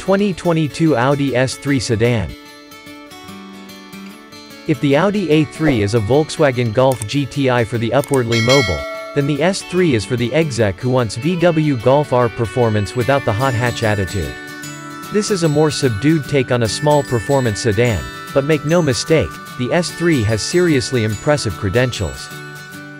2022 Audi S3 sedan. If the Audi A3 is a Volkswagen Golf GTI for the upwardly mobile, then the S3 is for the exec who wants VW Golf R performance without the hot hatch attitude. This is a more subdued take on a small performance sedan, but make no mistake, the S3 has seriously impressive credentials.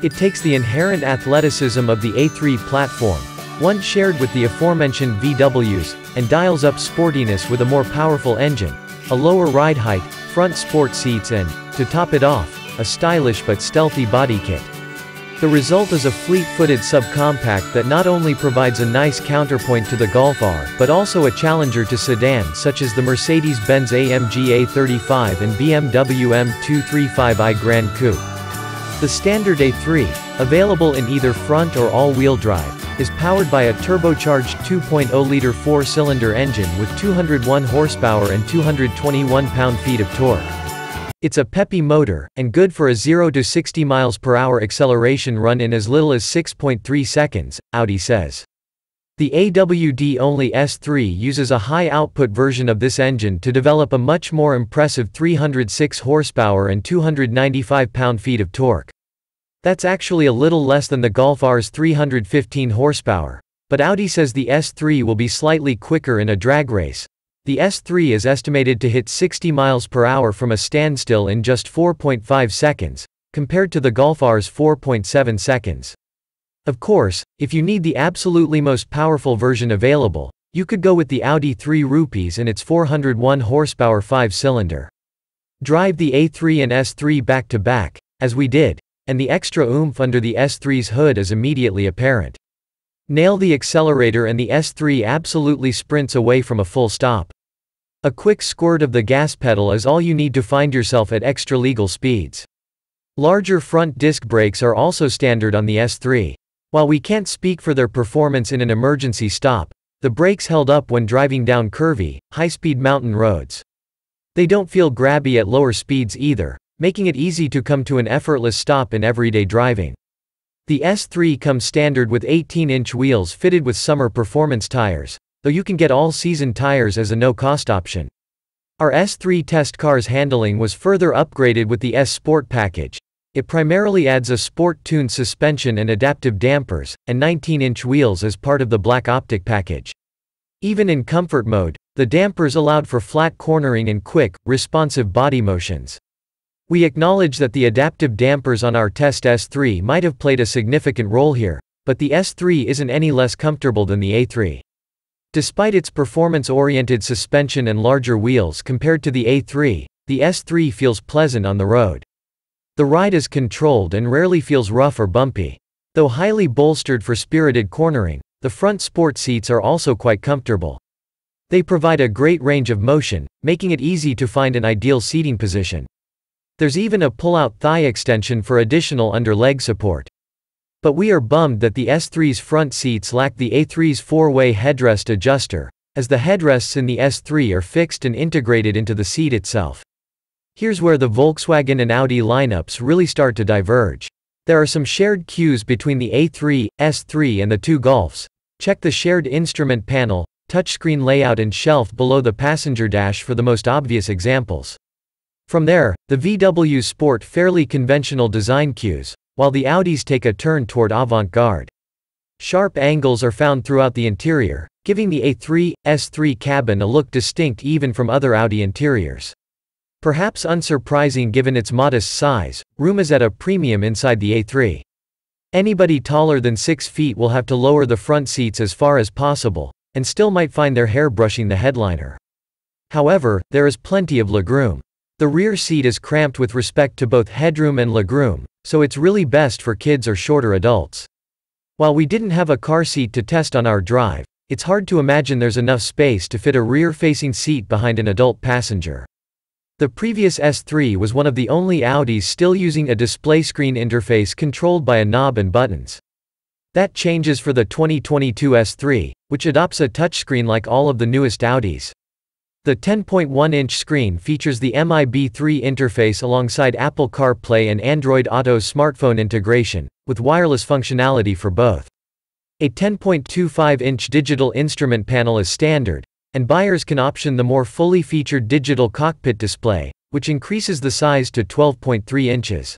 It takes the inherent athleticism of the A3 platform, one shared with the aforementioned VWs, and dials up sportiness with a more powerful engine, a lower ride height, front sport seats and, to top it off, a stylish but stealthy body kit. The result is a fleet-footed subcompact that not only provides a nice counterpoint to the Golf R, but also a challenger to sedans such as the Mercedes-Benz AMG A35 and BMW M235i Gran Coupe. The standard A3, available in either front or all-wheel drive, is powered by a turbocharged 2.0-liter four-cylinder engine with 201 horsepower and 221 pound-feet of torque. It's a peppy motor, and good for a 0 to 60 miles per hour acceleration run in as little as 6.3 seconds, Audi says. The AWD-only S3 uses a high-output version of this engine to develop a much more impressive 306 horsepower and 295 pound-feet of torque. That's actually a little less than the Golf R's 315 horsepower. But Audi says the S3 will be slightly quicker in a drag race, the S3 is estimated to hit 60 miles per hour from a standstill in just 4.5 seconds, compared to the Golf R's 4.7 seconds. Of course, if you need the absolutely most powerful version available, you could go with the Audi RS 3 and its 401 horsepower 5-cylinder. Drive the A3 and S3 back to back, as we did, and the extra oomph under the S3's hood is immediately apparent. Nail the accelerator and the S3 absolutely sprints away from a full stop. A quick squirt of the gas pedal is all you need to find yourself at extra-legal speeds. Larger front disc brakes are also standard on the S3. While we can't speak for their performance in an emergency stop, the brakes held up when driving down curvy, high-speed mountain roads. They don't feel grabby at lower speeds either, making it easy to come to an effortless stop in everyday driving. The S3 comes standard with 18-inch wheels fitted with summer performance tires, though you can get all-season tires as a no-cost option. Our S3 test car's handling was further upgraded with the S Sport package. It primarily adds a sport-tuned suspension and adaptive dampers, and 19-inch wheels as part of the Black Optic package. Even in comfort mode, the dampers allowed for flat cornering and quick, responsive body motions. We acknowledge that the adaptive dampers on our test S3 might have played a significant role here, but the S3 isn't any less comfortable than the A3. Despite its performance-oriented suspension and larger wheels compared to the A3, the S3 feels pleasant on the road. The ride is controlled and rarely feels rough or bumpy. Though highly bolstered for spirited cornering, the front sport seats are also quite comfortable. They provide a great range of motion, making it easy to find an ideal seating position. There's even a pull-out thigh extension for additional under-leg support. But we are bummed that the S3's front seats lack the A3's four-way headrest adjuster, as the headrests in the S3 are fixed and integrated into the seat itself. Here's where the Volkswagen and Audi lineups really start to diverge. There are some shared cues between the A3, S3 and the two Golfs. Check the shared instrument panel, touchscreen layout and shelf below the passenger dash for the most obvious examples. From there, the VW sport fairly conventional design cues, while the Audis take a turn toward avant-garde. Sharp angles are found throughout the interior, giving the A3, S3 cabin a look distinct even from other Audi interiors. Perhaps unsurprising given its modest size, room is at a premium inside the A3. Anybody taller than 6 feet will have to lower the front seats as far as possible, and still might find their hair brushing the headliner. However, there is plenty of legroom. The rear seat is cramped with respect to both headroom and legroom, so it's really best for kids or shorter adults. While we didn't have a car seat to test on our drive, it's hard to imagine there's enough space to fit a rear-facing seat behind an adult passenger. The previous S3 was one of the only Audis still using a display screen interface controlled by a knob and buttons. That changes for the 2022 S3, which adopts a touchscreen like all of the newest Audis. The 10.1-inch screen features the MIB3 interface alongside Apple CarPlay and Android Auto smartphone integration, with wireless functionality for both. A 10.25-inch digital instrument panel is standard, and buyers can option the more fully featured digital cockpit display, which increases the size to 12.3 inches.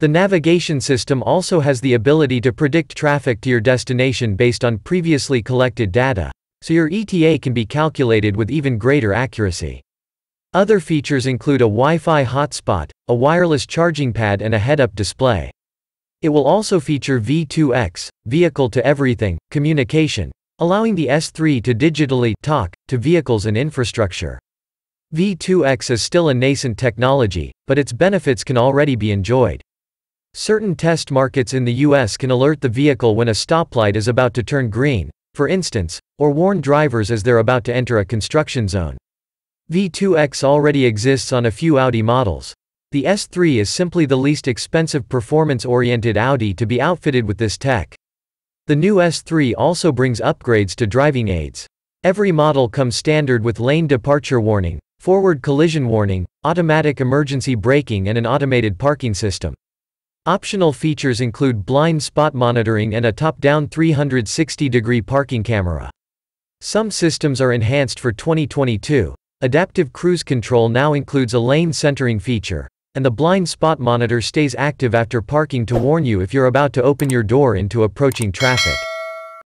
The navigation system also has the ability to predict traffic to your destination based on previously collected data, so your ETA can be calculated with even greater accuracy. Other features include a Wi-Fi hotspot, a wireless charging pad and a head-up display. It will also feature V2X, Vehicle to Everything, communication, allowing the S3 to digitally talk to vehicles and infrastructure. V2X is still a nascent technology, but its benefits can already be enjoyed. Certain test markets in the US can alert the vehicle when a stoplight is about to turn green, for instance, or warn drivers as they're about to enter a construction zone. V2X already exists on a few Audi models. The S3 is simply the least expensive performance-oriented Audi to be outfitted with this tech. The new S3 also brings upgrades to driving aids. Every model comes standard with lane departure warning, forward collision warning, automatic emergency braking and an automated parking system. Optional features include blind spot monitoring and a top-down 360-degree parking camera. Some systems are enhanced for 2022. Adaptive cruise control now includes a lane centering feature, and the blind spot monitor stays active after parking to warn you if you're about to open your door into approaching traffic.